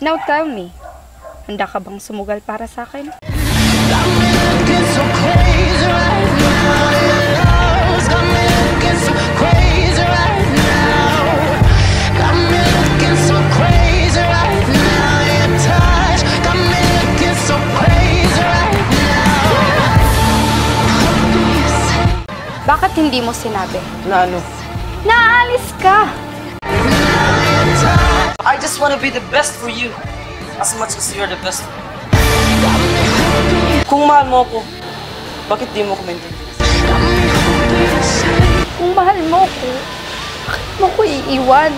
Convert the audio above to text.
Now tell me, handa ka bang sumugal para sa akin? Bakit hindi mo sinabi? Na ano? Naalis ka! Just wanna be the best for you. As much as you're the best. Kung mahal mo ako, bakit di mo ko maintindihan? Kung mahal mo ko, bakit mo ko iiwan?